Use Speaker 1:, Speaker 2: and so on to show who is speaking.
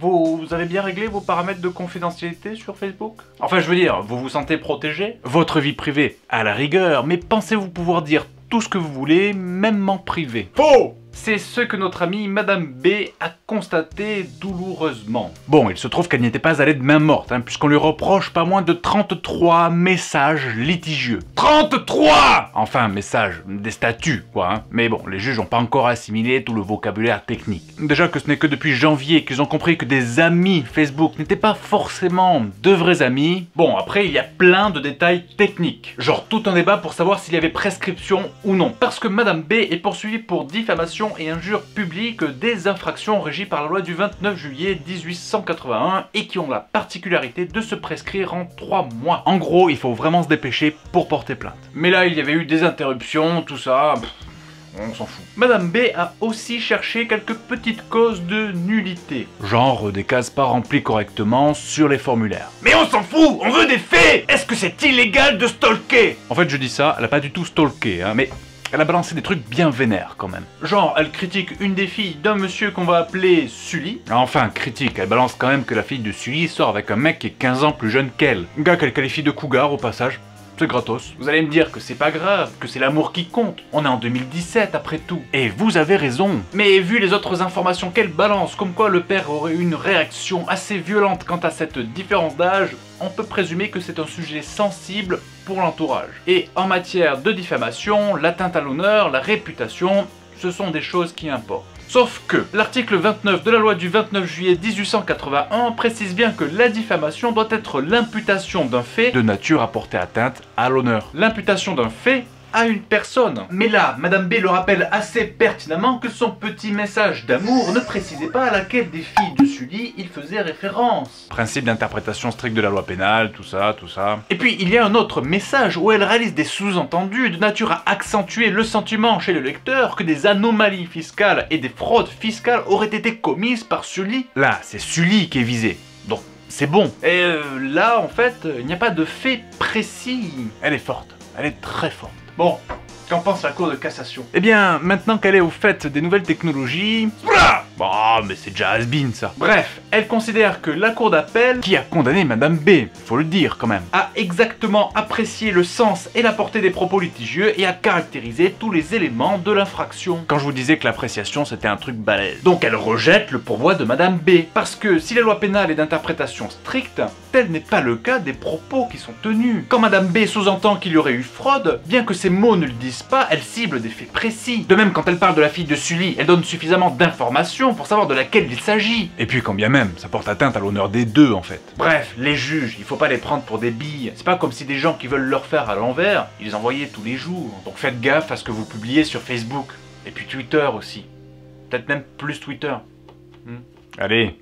Speaker 1: vous, avez bien réglé vos paramètres de confidentialité sur Facebook? Enfin, je veux dire, vous vous sentez protégé? Votre vie privée, à la rigueur, mais pensez-vous pouvoir dire tout ce que vous voulez, même en privé?
Speaker 2: Faux
Speaker 1: c'est ce que notre amie Madame B a constaté douloureusement. Bon, il se trouve qu'elle n'était pas allée de main morte, hein, puisqu'on lui reproche pas moins de 33 messages litigieux. 33 Enfin, messages, des statuts, quoi. Hein. Mais bon, les juges n'ont pas encore assimilé tout le vocabulaire technique. Déjà que ce n'est que depuis janvier qu'ils ont compris que des amis Facebook n'étaient pas forcément de vrais amis. Bon, après, il y a plein de détails techniques. Genre tout un débat pour savoir s'il y avait prescription ou non. Parce que Madame B est poursuivie pour diffamation et injures publiques des infractions régies par la loi du 29 juillet 1881 et qui ont la particularité de se prescrire en 3 mois. En gros, il faut vraiment se dépêcher pour porter plainte. Mais là, il y avait eu des interruptions, tout ça... on s'en fout. Madame B a aussi cherché quelques petites causes de nullité. Genre des cases pas remplies correctement sur les formulaires.
Speaker 2: Mais on s'en fout On veut des faits Est-ce que c'est illégal de stalker?
Speaker 1: En fait, je dis ça, elle a pas du tout stalké, hein, mais elle a balancé des trucs bien vénères quand même. Genre, elle critique une des filles d'un monsieur qu'on va appeler Sully. Enfin, critique, elle balance quand même que la fille de Sully sort avec un mec qui est 15 ans plus jeune qu'elle. Un gars qu'elle qualifie de cougar au passage. C'est gratos. Vous allez me dire que c'est pas grave, que c'est l'amour qui compte. On est en 2017 après tout. Et vous avez raison. Mais vu les autres informations qu'elle balance, comme quoi le père aurait eu une réaction assez violente quant à cette différence d'âge, on peut présumer que c'est un sujet sensible pour l'entourage. Et en matière de diffamation, l'atteinte à l'honneur, la réputation, ce sont des choses qui importent. Sauf que l'article 29 de la loi du 29 juillet 1881 précise bien que la diffamation doit être l'imputation d'un fait de nature à porter atteinte à l'honneur. L'imputation d'un fait à une personne. Mais là, Madame B le rappelle assez pertinemment que son petit message d'amour ne précisait pas à laquelle des filles de Sully il faisait référence. Principe d'interprétation stricte de la loi pénale, tout ça, tout ça. Et puis, il y a un autre message où elle réalise des sous-entendus de nature à accentuer le sentiment chez le lecteur que des anomalies fiscales et des fraudes fiscales auraient été commises par Sully. Là, c'est Sully qui est visé. Donc, c'est bon. Et euh, là, en fait, il n'y a pas de fait précis. Elle est forte. Elle est très forte. Bon, qu'en pense la Cour de cassation? Eh bien, maintenant qu'elle est au fait des nouvelles technologies... Bah, mais c'est déjà has ça. Bref, elle considère que la cour d'appel, qui a condamné Madame B, faut le dire quand même, a exactement apprécié le sens et la portée des propos litigieux et a caractérisé tous les éléments de l'infraction. Quand je vous disais que l'appréciation c'était un truc balèze. Donc elle rejette le pourvoi de Madame B. Parce que si la loi pénale est d'interprétation stricte, tel n'est pas le cas des propos qui sont tenus. Quand Madame B sous-entend qu'il y aurait eu fraude, bien que ses mots ne le disent pas, elle cible des faits précis. De même, quand elle parle de la fille de Sully, elle donne suffisamment d'informations pour savoir de laquelle il s'agit. Et puis quand bien même, ça porte atteinte à l'honneur des deux en fait. Bref, les juges, il faut pas les prendre pour des billes. C'est pas comme si des gens qui veulent leur faire à l'envers, ils les envoyaient tous les jours. Donc faites gaffe à ce que vous publiez sur Facebook. Et puis Twitter aussi. Peut-être même plus Twitter. Hmm. Allez,